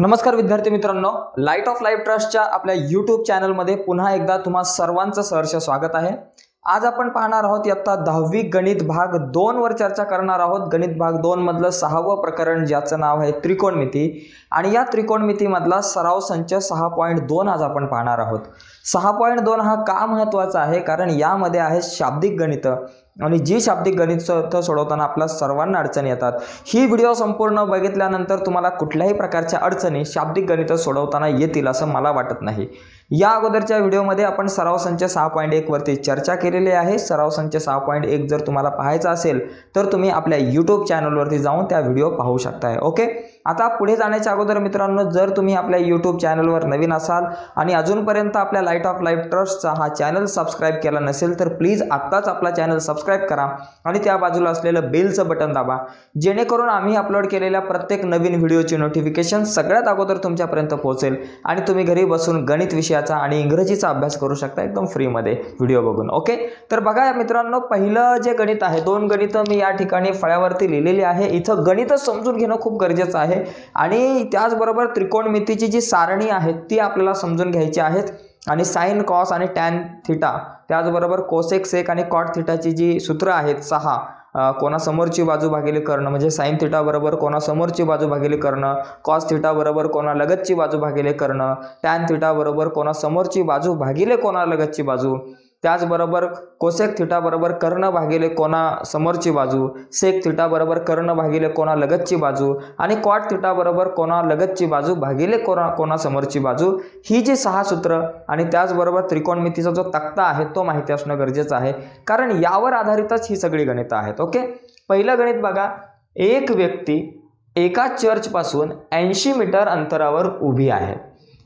नमस्कार विद्यार्थी मित्रांनो लाइट ऑफ लाईफ ट्रस्टच्या आपल्या यूट्यूब चॅनलमध्ये पुन्हा एकदा तुम्हा सर्वांचं सहर्ष स्वागत आहे. आज आपण पाहणार आहोत इयत्ता दहावी गणित भाग दोन वर चर्चा करणार आहोत. गणित भाग दोन मधलं सहावं प्रकरण ज्याचं नाव आहे त्रिकोणमिती. आणि या त्रिकोणमितीमधला सराव संच सहा पॉईंट दोन आज आपण पाहणार आहोत. सहा पॉईंट दोन हा का महत्त्वाचा आहे? कारण यामध्ये आहे शाब्दिक गणितं. आणि जी शाब्दिक गणित सोडवताना आपल्या सर्वांना अडचणी येतात ही व्हिडिओ संपूर्ण बघितल्यानंतर तुम्हाला कुठल्याही प्रकारच्या अडचणी शाब्दिक गणितं सोडवताना येतील असं मला वाटत नाही. या अगोदरच्या व्हिडिओमध्ये आपण सराव संच सहा पॉईंट एकवरती चर्चा केलेली आहे. सराव संच सहा पॉईंट एक जर तुम्हाला पाहायचा असेल तर तुम्ही आपल्या यूट्यूब चॅनलवरती जाऊन त्या व्हिडिओ पाहू शकताय. ओके आता पुढे जाण्याच्या अगोदर मित्रांनो जर तुम्ही आपल्या यूट्यूब चॅनलवर नवीन असाल आणि अजूनपर्यंत आपल्या लाइट ऑफ लाईफ ट्रस्टचा हा चॅनल सबस्क्राईब केला नसेल तर प्लीज आत्ताच आपला चॅनल सबस्क्राईब करा आणि त्या बाजूला असलेलं बेलचं बटन दाबा. जेणेकरून आम्ही अपलोड केलेल्या प्रत्येक नवीन व्हिडिओची नोटिफिकेशन सगळ्यात अगोदर तुमच्यापर्यंत पोहोचेल आणि तुम्ही घरी बसून गणित विषयाचा आणि इंग्रजीचा अभ्यास करू शकता एकदम फ्रीमध्ये व्हिडिओ बघून ओके तर बघा या मित्रांनो पहिलं जे गणित आहे दोन गणितं मी या ठिकाणी फळ्यावरती लिहिलेली आहे. इथं गणितच समजून घेणं खूप गरजेचं आहे. आणि त्याचबरोबर त्रिकोणमितीची जी सारणी आहे ती आपल्याला समजून घ्यायची आहेत. आणि साईन कॉस आणि टॅन थिटा त्याचबरोबर कोसेक सेक आणि कॉट थिटाची जी सूत्र आहेत सहा कोणासमोरची बाजू भागिले करणं म्हणजे साईन थिटा बरोबर कोणासमोरची बाजू भागिले करणं कॉस थिटा बरोबर कोणा लगतची बाजू भागिले करणं टॅन थिटा बरोबर कोणासमोरची बाजू भागिले कोणा लगतची बाजू त्याचबरोबर कोसेक थिटा बरोबर कर्ण भागिले कोणा समोरची बाजू. सेक थिटा बरोबर कर्ण भागिले कोणा लगतची बाजू. आणि क्वाट थिटा बरोबर कोणा लगतची बाजू भागिले कोणा कोणा समोरची बाजू. ही जी सहा सूत्र आणि त्याचबरोबर त्रिकोणमितीचा जो तक्ता आहे तो माहिती असणं गरजेचं आहे. कारण यावर आधारितच ही सगळी गणितं आहेत ओके? पहिलं गणित बघा. एक व्यक्ती एका चर्चपासून ऐंशी मीटर अंतरावर उभी आहे.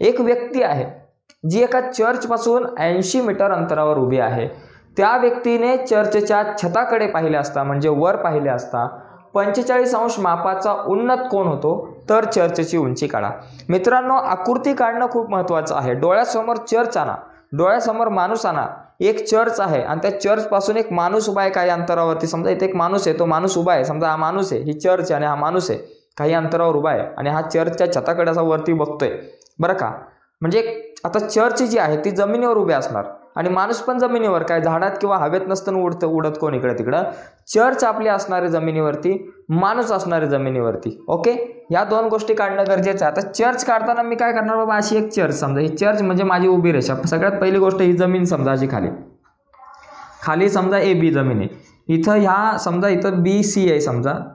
एक व्यक्ती आहे. जी एका चर्चपासून ऐंशी मीटर अंतरावर उभी आहे. त्या व्यक्तीने चर्चच्या छताकडे पाहिले असता म्हणजे वर पाहिले असता पंचेचाळीस अंश मापाचा उन्नत कोण होतो तर चर्चची उंची काढा. मित्रांनो आकृती काढणं खूप महत्त्वाचं आहे. डोळ्यासमोर चर्च आणा. डोळ्यासमोर माणूस आणा. एक चर्च आहे आणि त्या चर्चपासून एक माणूस उभा आहे. काही अंतरावरती समजा इथे एक माणूस आहे तो माणूस उभा आहे. समजा हा माणूस आहे ही चर्च आहे आणि हा माणूस आहे. काही अंतरावर उभा आहे आणि हा चर्चच्या छताकडे असा वरती बघतोय. बरं का? म्हणजे आता चर्च जी आहे ती जमिनीवर उभी असणार. आणि माणूस पण जमिनीवर काय झाडात किंवा हवेत नसताना उडतं उडत कोण इकडं तिकडं? चर्च आपली असणारे जमिनीवरती माणूस असणारे जमिनीवरती. ओके या दोन गोष्टी काढणं गरजेचं आहे. आता चर्च काढताना मी काय करणार बाबा? अशी एक चर्च समजा. ही चर्च म्हणजे माझी उभी रेषा. सगळ्यात पहिली गोष्ट ही जमीन समजा अशी खाली. खाली समजा ए बी जमीन आहे. इथं ह्या समजा इथं बी सी आहे समजा.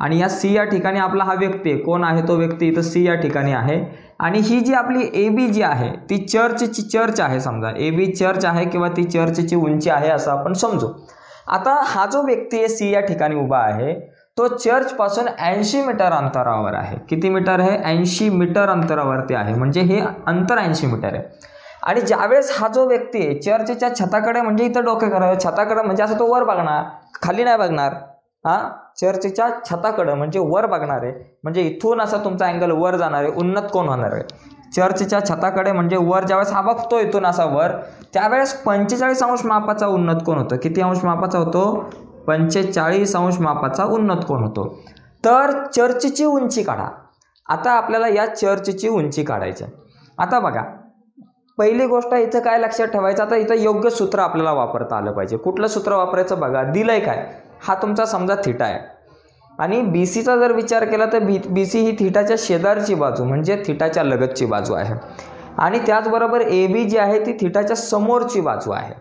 आणि या सी या ठिकाणी आपला हा व्यक्ती आहे. कोण आहे तो व्यक्ती? इथं सी या ठिकाणी आहे. आणि ही जी आपली ए बी जी आहे ती चर्चची चर्च आहे समजा. ए बी चर्च आहे किंवा ती चर्चची उंची आहे असं आपण समजू. आता हा जो व्यक्ती आहे सी या ठिकाणी उभा आहे तो चर्चपासून ऐंशी मीटर अंतरावर आहे. किती मीटर आहे? ऐंशी मीटर अंतरावरती आहे. म्हणजे हे अंतर ऐंशी मीटर आहे. आणि ज्यावेळेस हा जो व्यक्ती आहे चर्चच्या छताकडे म्हणजे इथं डोके करावं. छताकडे म्हणजे असं तो वर बघणार खाली नाही बघणार. हां? चर्चच्या छताकडं म्हणजे वर बघणार आहे म्हणजे इथून असा तुमचा अँगल वर जाणार आहे उन्नत कोण होणार आहे चर्चच्या छताकडे म्हणजे वर ज्यावेळेस हा बघतो इथून असा वर त्यावेळेस पंचेचाळीस अंश मापाचा उन्नत कोण होतो? किती अंश मापाचा होतो? पंचेचाळीस अंश मापाचा उन्नत कोण होतो? तर चर्चची उंची काढा. आता आपल्याला या चर्चची उंची काढायची आहे. आता बघा पहिली गोष्ट इथं काय लक्षात ठेवायचं? आता इथं योग्य सूत्र आपल्याला वापरता आलं पाहिजे. कुठलं सूत्र वापरायचं? बघा दिलंय काय? हा तुमचा समजा थिटा आहे. आणि बी सीचा जर विचार केला तर बी बी सी ही थिटाच्या शेजारची बाजू म्हणजे थिटाच्या लगतची बाजू आहे. आणि त्याचबरोबर ए बी जी आहे ती थिटाच्या समोरची बाजू आहे.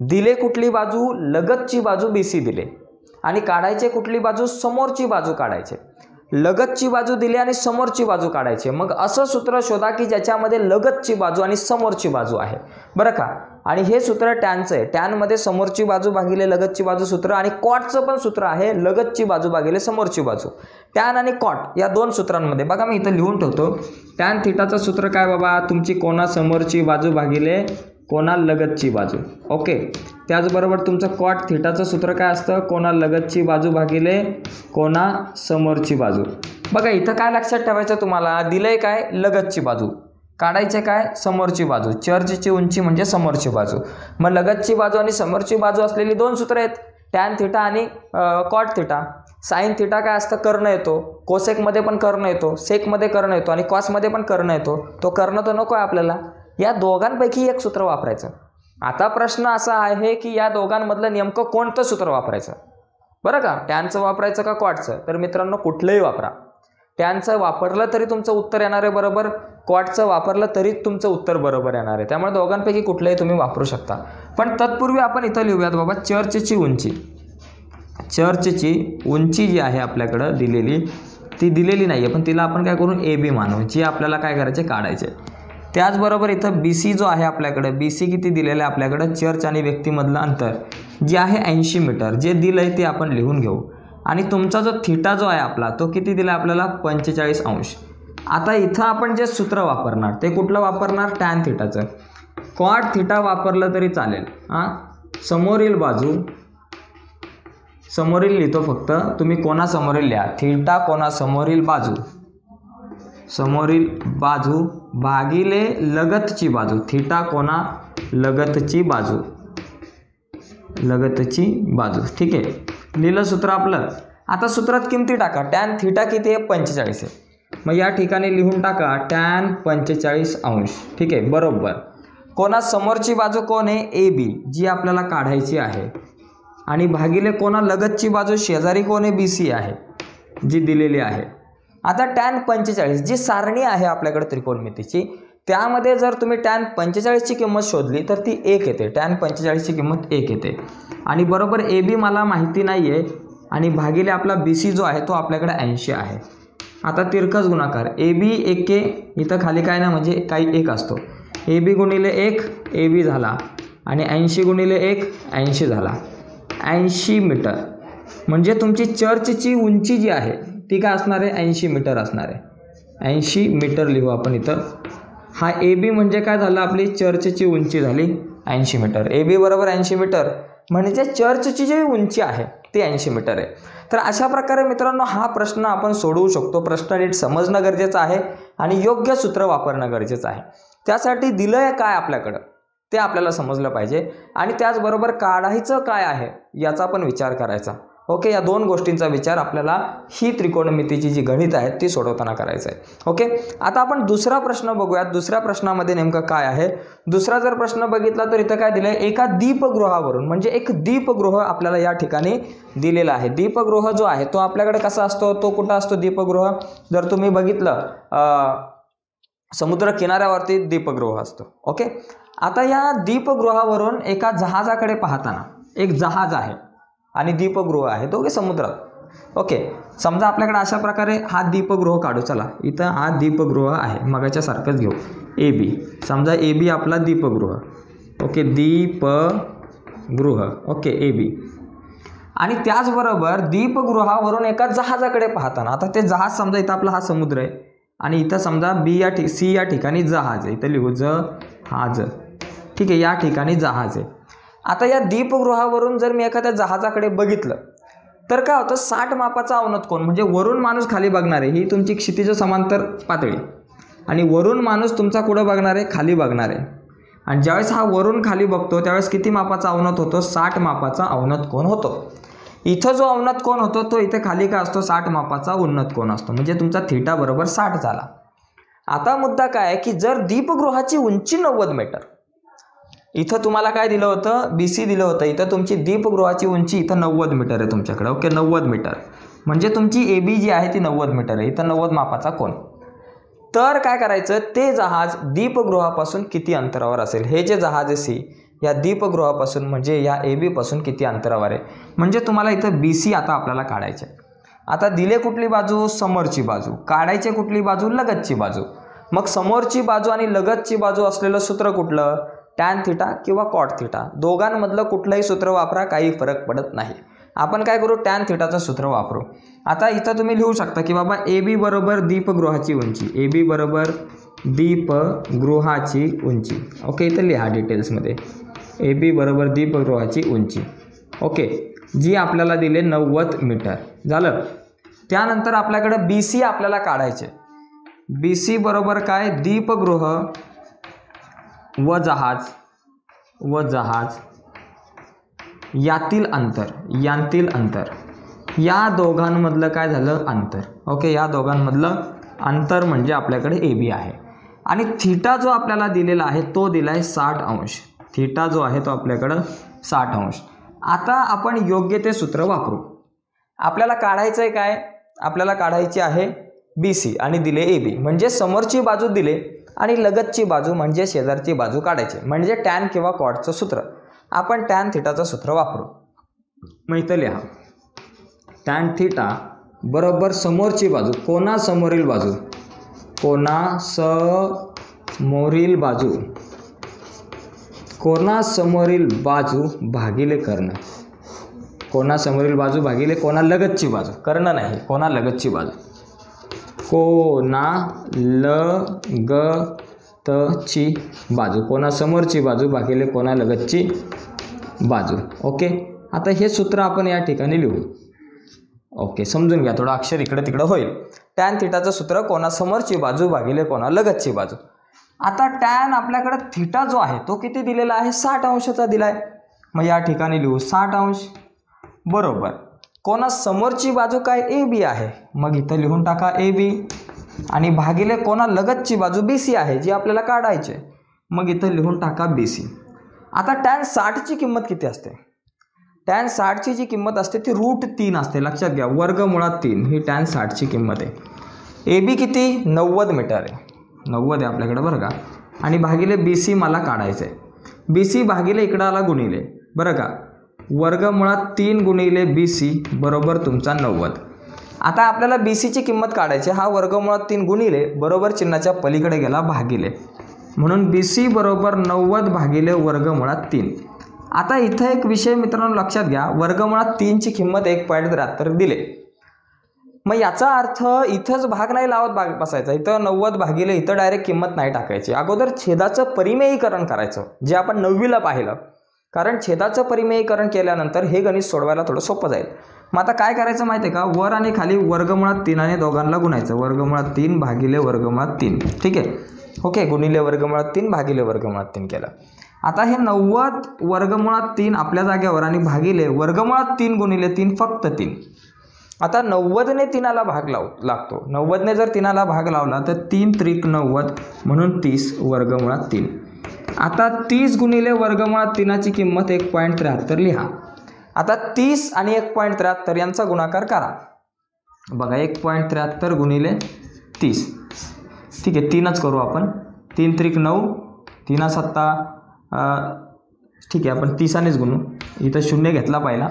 दिले कुठली बाजू? लगतची बाजू बी सी दिले. आणि काढायचे कुठली बाजू? समोरची बाजू काढायचे. लगतची बाजू दिली आणि समोरची बाजू काढायची. मग असं सूत्र शोधा की ज्याच्यामध्ये लगतची बाजू आणि समोरची बाजू आहे. बरं का? आणि हे सूत्र टॅनचं आहे. टॅनमध्ये समोरची बाजू भागिले लगतची बाजू सूत्र आणि कॉटचं पण सूत्र आहे. लगतची बाजू भागिले समोरची बाजू. टॅन आणि कॉट या दोन सूत्रांमध्ये. बघा मी इथं लिहून ठेवतो. टॅन थिटाचं सूत्र काय बाबा? तुमची कोणासमोरची बाजू भागिले कोणालगतची बाजू. ओके? त्याचबरोबर तुमचं कॉट थिटाचं सूत्र काय असतं? कोणालगतची बाजू भागिले कोणा समोरची बाजू. बघा इथं काय लक्षात ठेवायचं तुम्हाला? दिलंय काय? लगतची बाजू. काढायचे काय? समोरची बाजू. चर्चची उंची म्हणजे समोरची बाजू. मग लगतची बाजू आणि समोरची बाजू असलेली दोन सूत्र आहेत. टॅन थिटा आणि कॉट थिटा. साईन थिटा काय असतं? कर्ण येतो. कोसेकमध्ये पण कर्ण येतो. सेकमध्ये कर्ण येतो. आणि कॉसमध्ये पण कर्ण येतो. तो कर्ण तर नको आहे आपल्याला. या दोघांपैकी एक सूत्र वापरायचं. आता प्रश्न असा आहे की या दोघांमधलं नेमकं कोणतं सूत्र वापरायचं? बरं का? टॅनचं वापरायचं का क्वाटचं तर मित्रांनो कुठलंही वापरा. टॅनचं वापरलं तरी तुमचं उत्तर येणार आहे बरोबर. क्वाटचं वापरलं तरी तुमचं उत्तर बरोबर येणार आहे. त्यामुळे दोघांपैकी कुठलंही तुम्ही वापरू शकता. पण तत्पूर्वी आपण इथं लिहूयात बाबा चर्चची उंची. चर्चची उंची जी आहे आपल्याकडं दिलेली ती दिलेली नाही आहे पण तिला आपण काय करून ए बी मानू जी आपल्याला काय करायचे काढायचे. त्याचबरोबर इथं बी सी जो आहे आपल्याकडं बी सी किती दिलेलं आहे आपल्याकडं? चर्च आणि व्यक्तीमधलं अंतर जे आहे ऐंशी मीटर. जे दिलं आहे ते आपण लिहून घेऊ. आणि तुमचा जो थिटा जो आहे आपला तो किती दिला आपल्याला? पंचेचाळीस अंश. आता इथं आपण जे सूत्र वापरणार ते कुठलं वापरणार? टॅन थिटाचं क्वाड थिटा वापरलं तरी चालेल. हां? समोरील बाजू समोरील लिहितो फक्त. तुम्ही कोणासमोरील लिहा. थिटा कोणासमोरील बाजू. समोरील बाजू भागिले लगतची बाजू. थिटा कोणा? लगतची बाजू. लगतची बाजू. ठीक आहे? लिहिलं सूत्र आपलं. आता सूत्रात किमती टाका. टॅन थिटा किती आहे? पंचेचाळीस आहे. मग या ठिकाणी लिहून टाका. टॅन पंचेचाळीस अंश. ठीक आहे? बरोबर. कोणा समोरची बाजू कोण आहे? ए बी जी आपल्याला काढायची आहे. आणि भागिले कोणा? लगतची बाजू शेजारी कोण आहे? बी सी आहे. जी दिलेली आहे. आता टॅन पंचेचाळीस जी सारणी आहे आपल्याकडे त्रिकोणमितीची त्यामध्ये जर तुम्ही टॅन पंचेचाळीसची किंमत शोधली तर ती एक येते. टॅन पंचेचाळीसची किंमत एक येते. आणि बरोबर ए बी मला माहिती नाही आहे आणि भागिले आपला बी सी जो आहे तो आपल्याकडे ऐंशी आहे. आता तिरकस गुणाकार ए बी एक के इथं खाली काय ना म्हणजे काही एक असतो. ए बी गुणिले एक ए बी झाला. आणि ऐंशी गुणिले एक ऐंशी झाला. ऐंशी मीटर. म्हणजे तुमची चर्चची उंची जी आहे ती काय असणार आहे? ऐंशी मीटर असणार आहे. ऐंशी मीटर लिहू आपण इथं. हा ए बी म्हणजे काय झालं? आपली चर्चची उंची झाली. ऐंशी मीटर. ए बी बरोबर ऐंशी मीटर. म्हणजे चर्चची जी उंची आहे ती ऐंशी मीटर आहे. तर अशा प्रकारे मित्रांनो हा प्रश्न आपण सोडवू शकतो. प्रश्न नीट समजणं गरजेचं आहे आणि योग्य सूत्र वापरणं गरजेचं आहे. त्यासाठी दिलं आहे काय आपल्याकडं? ते आपल्याला समजलं पाहिजे. आणि त्याचबरोबर काढायचं काय आहे? याचा पण विचार करायचा. ओके या दोन गोष्टींचा विचार आपल्याला ही त्रिकोणमितीची जी गणित आहेत ती सोडवताना करायचं आहे ओके आता आपण दुसरा प्रश्न बघूयात. दुसऱ्या प्रश्नामध्ये नेमकं काय आहे? दुसरा जर प्रश्न बघितला तर इथं काय दिलं आहे एका दीपगृहावरून म्हणजे एक दीपगृह आपल्याला या ठिकाणी दिलेला आहे. दीपगृह जो आहे तो आपल्याकडे कसा असतो? तो कुठं असतो दीपगृह? जर तुम्ही बघितलं समुद्र किनाऱ्यावरती दीपगृह असतो. ओके आता या दीपगृहावरून एका जहाजाकडे पाहताना एक जहाज आहे. आणि दीपगृह आहे दोघे समुद्रात. ओके समजा आपल्याकडे अशा प्रकारे हा दीपगृह काढू चला. इथं हा दीपगृह आहे मगाच्यासारखंच घेऊ. ए बी समजा ए बी आपला दीपगृह. ओके दीपगृह. Okay A B. आणि त्याचबरोबर दीपगृहावरून एका जहाजाकडे पाहताना आता ते जहाज समजा इथं आपला हा समुद्र आहे आणि इथं समजा बी या ठिक सी या ठिकाणी जहाज आहे. इथं लिहू ज हा ज. ठीक आहे या ठिकाणी जहाज आहे. आता या दीपगृहावरून जर मी एखाद्या जहाजाकडे बघितलं तर काय होतं साठ मापाचा अवनत कोण? म्हणजे वरून माणूस खाली बघणार आहे ही तुमची क्षितिज समांतर पातळी. आणि वरून माणूस तुमचा कुठं बघणार आहे? खाली बघणार आहे. आणि ज्यावेळेस हा वरून खाली बघतो त्यावेळेस किती मापाचा अवनत होतो? साठ मापाचा अवनत कोण होतो? इथं जो अवनत कोण होतो तो इथे खाली काय असतो? साठ मापाचा उन्नत कोण असतो? म्हणजे तुमचा थिटा बरोबर साठ झाला. आता मुद्दा काय आहे की जर दीपगृहाची उंची नव्वद मीटर इथं तुम्हाला काय दिलं होतं? बी सी दिलं होतं. इथं तुमची दीपगृहाची उंची इथं नव्वद मीटर आहे तुमच्याकडे. ओके? नव्वद मीटर. म्हणजे तुमची ए बी जी आहे ती नव्वद मीटर आहे. इथं नव्वद मापाचा कोण तर काय करायचं? ते जहाज दीपगृहापासून किती अंतरावर असेल? हे जे जहाज आहे सी या दीपगृहापासून म्हणजे या ए बीपासून किती अंतरावर आहे? म्हणजे तुम्हाला इथं बी सी आता आपल्याला काढायचे आता दिले कुठली बाजू? समोरची बाजू. काढायचे कुठली बाजू? लगतची बाजू. मग समोरची बाजू आणि लगतची बाजू असलेलं सूत्र कुठलं? टॅन थिटा किंवा कॉट थिटा. दोघांमधलं कुठलंही सूत्र वापरा काही फरक पडत नाही. आपण काय करू? टॅन थिटाचं सूत्र वापरू. आता इथं तुम्ही लिहू शकता की बाबा ए बी बरोबर दीपगृहाची उंची. ए बी बरोबर दीपगृहाची उंची. ओके इथं लिहा डिटेल्समध्ये. ए बी बरोबर दीपगृहाची उंची. ओके जी आपल्याला दिले नव्वद मीटर. झालं? त्यानंतर आपल्याकडं बी सी आपल्याला काढायचे. बी सी बरोबर काय? दीपगृह व जहाज व जहाज यातील अंतर यांतील अंतर. या दोघांमधलं काय झालं? अंतर. ओके या दोघांमधलं अंतर म्हणजे आपल्याकडे ए बी आहे. आणि थिटा जो आपल्याला दिलेला आहे तो दिला आहे साठ अंश. थिटा जो आहे तो आपल्याकडं साठ अंश. आता आपण योग्य ते सूत्र वापरू. आपल्याला काढायचं आहे काय? आपल्याला काढायची आहे बी सी. आणि दिले ए बी. म्हणजे समोरची बाजू दिले. आणि लगतची बाजू म्हणजे शेजारची बाजू काढायची. म्हणजे टॅन किंवा कॉडचं सूत्र. आपण टॅन थिटाचं सूत्र वापरू. मग इथं लिहा. टॅन थिटा बरोबर समोरची बाजू कोणासमोरील बाजू? कोणासमोरील बाजू? कोणासमोरील बाजू भागिले कर्ण. कोणासमोरील बाजू भागिले कोणा लगतची बाजू? कर्ण नाही कोणा लगतची बाजू. कोणा लगतची बाजू. कोणासमोरची बाजू भागिले कोणा लगतची बाजू. ओके? आता हे सूत्र आपण या ठिकाणी लिहू. ओके समजून घ्या. थोडं अक्षर इकडं तिकडं होईल. टॅन थिटाचं सूत्र कोणासमोरची बाजू भागिले कोणा लगतची बाजू. आता टॅन आपल्याकडं थिटा जो आहे तो किती दिलेला आहे? साठ अंशाचा दिला आहे मग या ठिकाणी लिहू. साठ अंश. बरोबर. कोणा समोरची बाजू काय ए बी आहे? मग इथं लिहून टाका ए बी आणि भागिले कोणा लगतची बाजू बी सी आहे जी आपल्याला काढायची. आहे मग इथं लिहून टाका बी सी आता टॅन साठची किंमत किती असते? टॅन साठची जी किंमत असते ती रूट तीन असते. लक्षात घ्या वर्गमुळात तीन. ही टॅन साठची किंमत आहे. ए बी किती? नव्वद मीटर आहे. नव्वद आहे आपल्याकडे बरं का? आणि भागिले बी सी मला काढायचं आहे बी सी भागिले इकडं आला गुणिले. बरं का? वर्गमुळात तीन गुणिले बी सी बरोबर तुमचा नव्वद. आता आपल्याला बी सीची किंमत काढायची हा वर्गमुळात तीन गुणिले बरोबर चिन्हाच्या पलीकडे गेला भागिले. म्हणून बी सी बरोबर नव्वद भागिले वर्गमुळात तीन. आता इथं एक विषय मित्रांनो लक्षात घ्या. वर्गमुळात तीनची किंमत एक पॉईंट त्र्याहत्तर दिले. मग याचा अर्थ इथंच भाग नाही लावत भाग बसायचा. इथं नव्वद भागिले इथं डायरेक्ट किंमत नाही टाकायची. अगोदर छेदाचं परिमेयीकरण करायचं. जे आपण नववीला पाहिलं. कारण छेदाचं परिमेयीकरण केल्यानंतर हे गणित सोडवायला थोडं सोपं जाईल. मग आता काय करायचं माहिती आहे का? वर आणि खाली वर्गमुळात तीनाने दोघांना गुणायचं. वर्गमुळात तीन भागिले वर्गमुळात तीन. ठीक आहे? ओके गुणिले वर्गमुळात तीन भागिले वर्गमुळात तीन केलं. आता हे नव्वद वर्गमुळात तीन आपल्या जागेवर आणि भागिले वर्गमुळात तीन गुणिले तीन फक्त तीन. आता नव्वदने तीनाला भाग लाव लागतो. नव्वदने जर तीनाला भाग लावला तर तीन त्रिक नव्वद म्हणून तीस वर्गमुळात तीन. आता तीस गुणिले वर्गमुळात तीनाची किंमत एक पॉईंट त्र्याहत्तर लिहा. आता तीस आणि एक पॉईंट त्र्याहत्तर यांचा गुणाकार करा. बघा एक पॉईंट त्र्याहत्तर गुणिले तीस. ठीक आहे तीनच करू आपण. तीन त्रिक नऊ तीना सत्ता ठीक आहे आपण तीसानेच गुणू. इथं शून्य घेतला पहिला.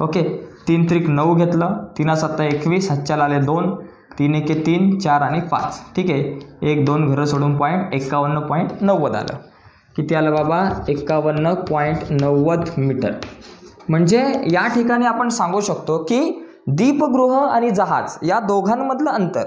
ओके तीन त्रिक नऊ घेतलं. तीना सत्ता एकवीस हातच्याला आले दोन. तीन एके तीन चार आणि पाच. ठीक आहे एक दोन घरं सोडून पॉईंट एक्कावन्न पॉईंट नव्वद आलं. किती आलं बाबा एक्कावन्न पॉईंट नव्वद मीटर. म्हणजे या ठिकाणी आपण सांगू शकतो की दीपगृह आणि जहाज या दोघांमधलं अंतर.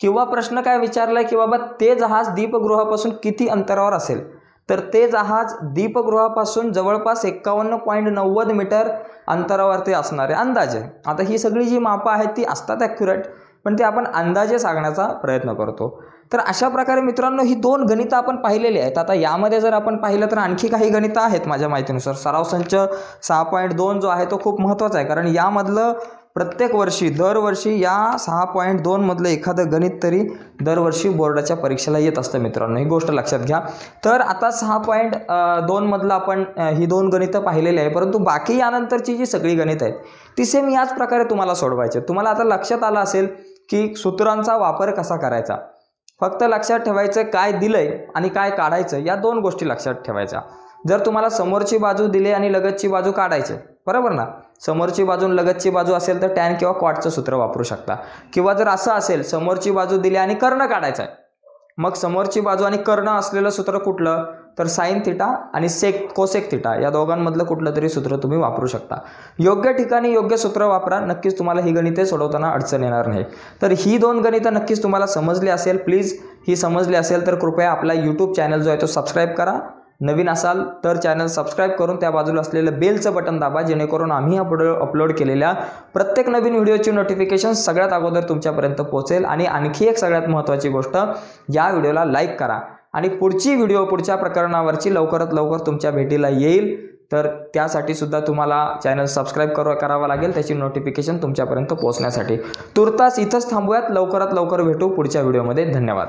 किंवा प्रश्न काय विचारला की बाबा ते जहाज दीपगृहापासून किती अंतरावर असेल? तर ते जहाज दीपगृहापासून जवळपास एक्कावन्न पॉईंट नव्वद मीटर अंतरावरती असणारे अंदाजे. आता ही सगळी जी मापं आहेत ती असतात ॲक्युरेट पण ते आपण अंदाजे सांगण्याचा प्रयत्न करतो. तर अशा प्रकारे मित्रांनो ही दोन गणितं आपण पाहिलेली आहेत. आता यामध्ये जर आपण पाहिलं तर आणखी काही गणितं आहेत माझ्या माहितीनुसार. सराव संच सहा पॉईंट दोन जो आहे तो खूप महत्त्वाचा आहे. कारण यामधलं प्रत्येक वर्षी दरवर्षी या सहा पॉईंट दोनमधलं एखादं गणित तरी दरवर्षी बोर्डाच्या परीक्षेला येत असतं मित्रांनो. ही गोष्ट लक्षात घ्या. तर आता सहा पॉईंट दोनमधलं आपण ही दोन गणितं पाहिलेली आहे. परंतु बाकी यानंतरची जी सगळी गणितं आहेत ती सेम याच प्रकारे तुम्हाला सोडवायचे तुम्हाला आता लक्षात आलं असेल की सूत्रांचा वापर कसा करायचा? फक्त लक्षात ठेवायचं काय दिलंय आणि काय काढायचं या दोन गोष्टी लक्षात ठेवायच्या. जर तुम्हाला समोरची बाजू दिली आणि लगतची बाजू काढायचे बरोबर ना? समोरची बाजू लगतची बाजू असेल तर टॅन किंवा क्वाटचं सूत्र वापरू शकता. किंवा जर असं असेल समोरची बाजू दिली आणि कर्ण काढायचं आहे मग समोरची बाजू आणि कर्ण असलेलं सूत्र कुठलं? तर साईन थिटा आणि सेक कोसेक थिटा या दोघांमधलं कुठलं तरी सूत्र तुम्ही वापरू शकता. योग्य ठिकाणी योग्य सूत्र वापरा नक्कीच तुम्हाला ही गणिते सोडवताना अडचण येणार नाही. तर ही दोन गणितं नक्कीच तुम्हाला समजली असेल प्लीज ही समजली असेल तर कृपया आपला यूट्यूब चॅनल जो आहे तो सबस्क्राईब करा. नवीन असाल तर चॅनल सबस्क्राईब करून त्या बाजूला असलेलं बेलचं बटन दाबा जेणेकरून आम्ही अपलोड अपलोड केलेल्या प्रत्येक नवीन व्हिडिओची नोटिफिकेशन सगळ्यात अगोदर तुमच्यापर्यंत पोहोचेल. आणि आणखी एक सगळ्यात महत्त्वाची गोष्ट या व्हिडिओला लाईक करा. आणि पुढची व्हिडिओ पुढच्या प्रकरणावरची लवकरात लवकर तुमच्या भेटीला येईल. तर त्यासाठी सुद्धा तुम्हाला चॅनल सबस्क्राईब कर करावं लागेल. त्याची नोटिफिकेशन तुमच्यापर्यंत पोहोचण्यासाठी. तुर्तास इथंच थांबूयात. लवकरात लवकर भेटू पुढच्या व्हिडिओमध्ये धन्यवाद.